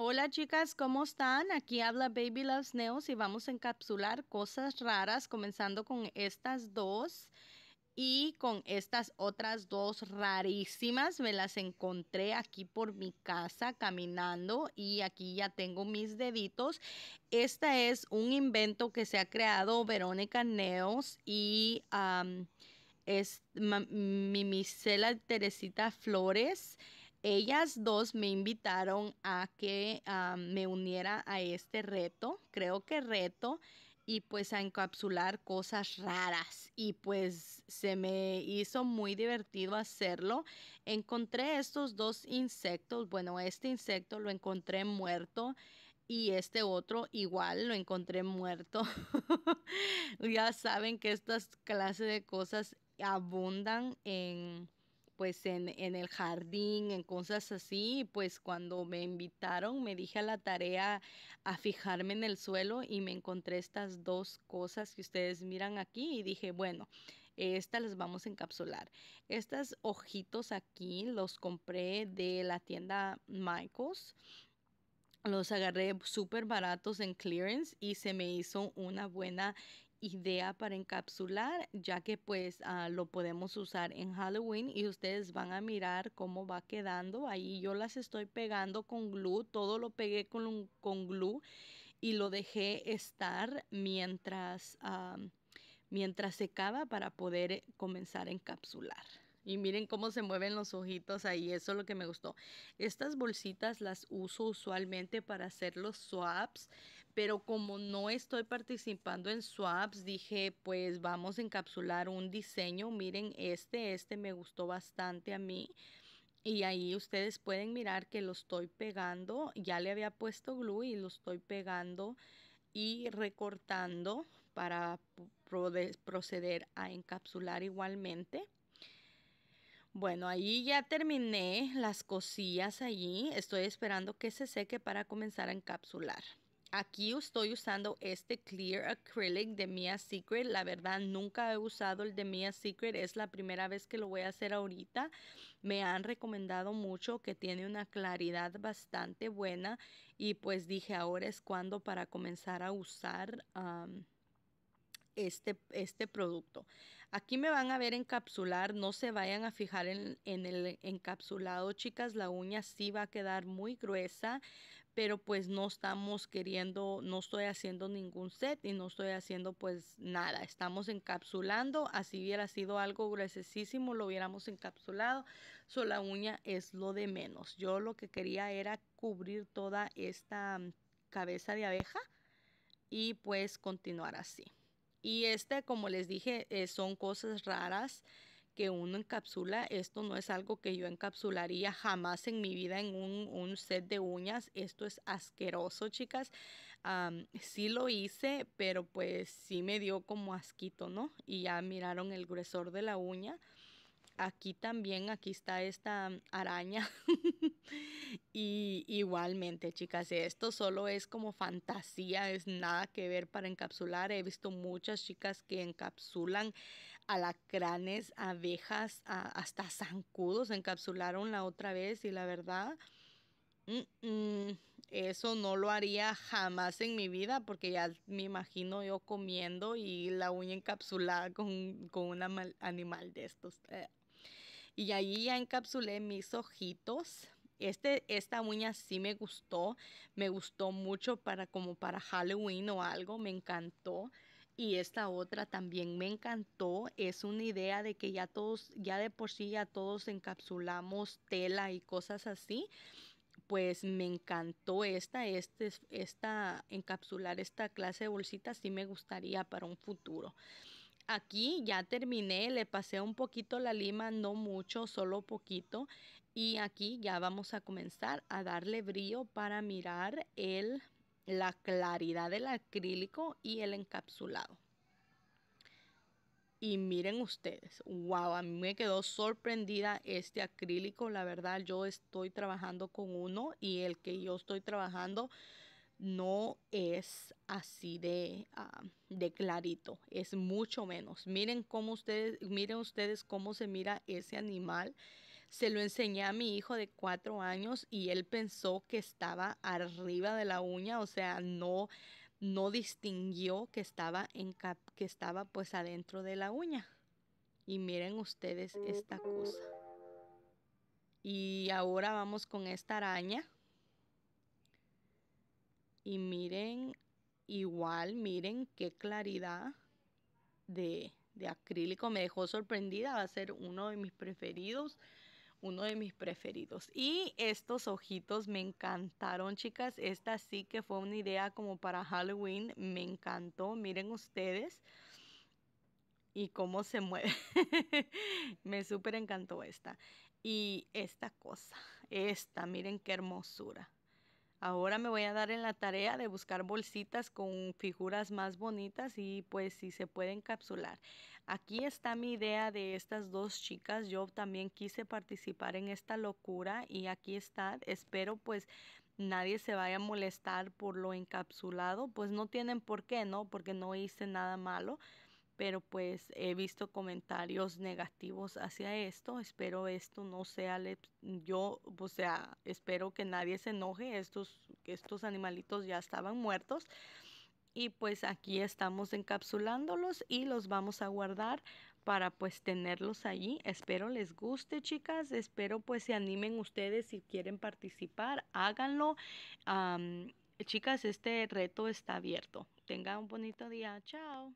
Hola chicas, ¿cómo están? Aquí habla Baby Loves Nails y vamos a encapsular cosas raras comenzando con estas dos y con estas otras dos rarísimas. Me las encontré aquí por mi casa caminando y aquí ya tengo mis deditos. Esta es un invento que se ha creado Verónica Nails y es mi Teresita Flores. Ellas dos me invitaron a que me uniera a este reto, creo que reto, y pues a encapsular cosas raras. Y pues se me hizo muy divertido hacerlo. Encontré estos dos insectos, bueno, este insecto lo encontré muerto y este otro igual lo encontré muerto. ya saben que estas clases de cosas abundan en pues en, en, el jardín, en cosas así, pues cuando me invitaron me dije a la tarea a fijarme en el suelo y me encontré estas dos cosas que ustedes miran aquí y dije, bueno, estas las vamos a encapsular. Estos ojitos aquí los compré de la tienda Michaels. Los agarré súper baratos en clearance y se me hizo una buena idea para encapsular ya que pues ah, lo podemos usar en Halloween y ustedes van a mirar cómo va quedando ahí yo las estoy pegando con glue todo lo pegué con, con glue y lo dejé estar mientras mientras secaba para poder comenzar a encapsular y miren cómo se mueven los ojitos ahí, eso es lo que me gustó. Estas bolsitas las uso usualmente para hacer los swaps, pero como no estoy participando en swaps, dije pues vamos a encapsular un diseño. Miren este, este me gustó bastante a mí. Y ahí ustedes pueden mirar que lo estoy pegando. Ya le había puesto glue y lo estoy pegando y recortando para proceder a encapsular igualmente. Bueno, ahí ya terminé las cosillas allí. Estoy esperando que se seque para comenzar a encapsular. Aquí estoy usando este Clear Acrylic de Mia Secret. La verdad nunca he usado el de Mia Secret. Es la primera vez que lo voy a hacer ahorita. Me han recomendado mucho que tiene una claridad bastante buena. Y pues dije ahora es cuando para comenzar a usar este, este producto. Aquí me van a ver encapsular, no se vayan a fijar en, en, el encapsulado, chicas, la uña sí va a quedar muy gruesa, pero pues no estamos queriendo, no estoy haciendo ningún set y no estoy haciendo pues nada, estamos encapsulando, así hubiera sido algo gruesísimo, lo hubiéramos encapsulado, so la uña es lo de menos. Yo lo que quería era cubrir toda esta mm, cabeza de abeja y pues continuar así. Y este, como les dije, eh, son cosas raras que uno encapsula. Esto no es algo que yo encapsularía jamás en mi vida en un, set de uñas. Esto es asqueroso, chicas. sí lo hice, pero pues sí me dio como asquito, ¿no? Y ya miraron el gruesor de la uña. Aquí también, aquí está esta araña. y igualmente, chicas, esto solo es como fantasía, es nada que ver para encapsular. He visto muchas chicas que encapsulan alacranes, abejas, hasta zancudos. Encapsularon la otra vez y la verdad... eso no lo haría jamás en mi vida porque ya me imagino yo comiendo y la uña encapsulada con, con un animal de estos. Eh, y ahí ya encapsulé mis ojitos. Este, esta uña sí me gustó, me gustó mucho para como para Halloween o algo, me encantó. Y esta otra también me encantó. Es una idea de que ya todos, ya de por sí ya todos encapsulamos tela y cosas así. Pues me encantó esta, este, esta, encapsular esta clase de bolsitas sí me gustaría para un futuro. Aquí ya terminé, le pasé un poquito la lima, no mucho, solo poquito. Y aquí ya vamos a comenzar a darle brillo para mirar el, la claridad del acrílico y el encapsulado. Y miren ustedes, wow, a mí me quedó sorprendida este acrílico. La verdad, yo estoy trabajando con uno y el que yo estoy trabajando no es así de, ah, de clarito, es mucho menos. Miren cómo ustedes, miren ustedes cómo se mira ese animal. Se lo enseñé a mi hijo de cuatro años y él pensó que estaba arriba de la uña, o sea, no, no distinguió que estaba, en que estaba pues adentro de la uña. Y miren ustedes esta cosa. Y ahora vamos con esta araña. Y miren, igual, miren qué claridad de, de acrílico. Me dejó sorprendida, va a ser uno de mis preferidos uno de mis preferidos. Y estos ojitos me encantaron, chicas. Esta sí que fue una idea como para Halloween. Me encantó. Miren ustedes. Y cómo se mueve. me súper encantó esta. Y esta cosa. Esta, miren qué hermosura. Ahora me voy a dar en la tarea de buscar bolsitas con figuras más bonitas y pues si se puede encapsular. Aquí está mi idea de estas dos chicas. Yo también quise participar en esta locura y aquí está. Espero pues nadie se vaya a molestar por lo encapsulado. Pues no tienen por qué, ¿no? Porque no hice nada malo pero pues he visto comentarios negativos hacia esto. Espero esto no sea, yo, o sea, espero que nadie se enoje. Estos, estos animalitos ya estaban muertos. Y pues aquí estamos encapsulándolos y los vamos a guardar para pues tenerlos allí. Espero les guste, chicas. Espero pues se animen ustedes si quieren participar, háganlo. chicas, este reto está abierto. Tengan un bonito día. Chao.